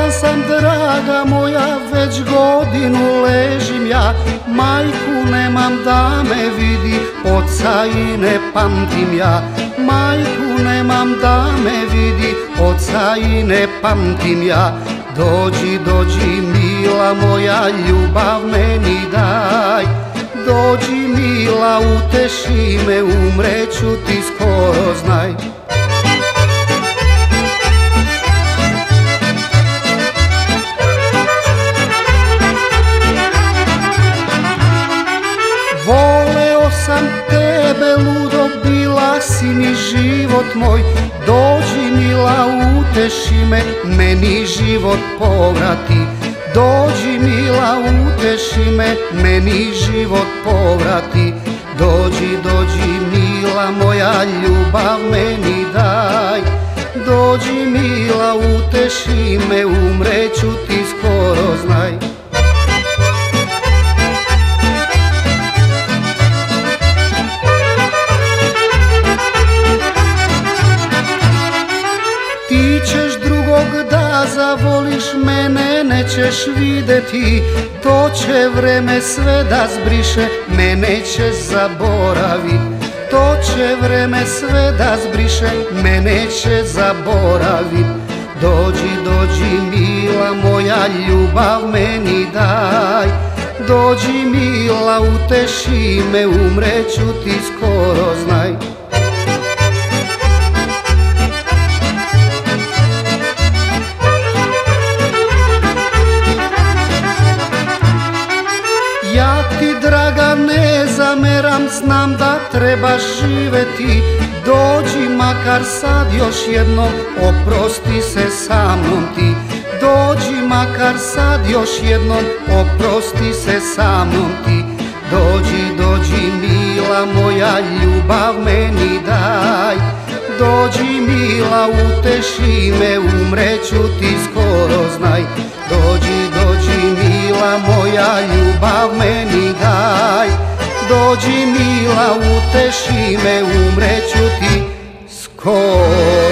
Bolestan sam draga moja, već godinu ležim ja. Majku nemam da me vidi, oca i ne pamtim ja. Majku nemam da me vidi, oca i ne pamtim ja. Dođi, dođi mila moja, ljubav meni daj. Dođi mila, uteši me, umreću ti si mi život moj Dođi mila uteši me meni život povrati. Dođi mila uteši me meni život povrati. Dođi dođi mila moja ljubav meni daj. Dođi mila uteši me umreću drugog da zavoliš mene nećeš videti. To će vreme sve da zbriše mene će zaboravit. To će vreme sve da zbriše mene će zaboravit. Dođi, dođi mila moja ljubav meni daj. Dođi mila uteši me umreću ti skoro znaj znam da trebaš živeti. Dođi makar sad još jednom, oprosti se sa mnom ti. Dođi makar sad još jednom, oprosti se sa mnom ti. Dođi, dođi mila moja ljubav meni daj. Dođi mila uteši me, umreću ti skoro znaj. Dođi, dođi mila moja ljubav Dođi mila uteši me, umreću ti skoro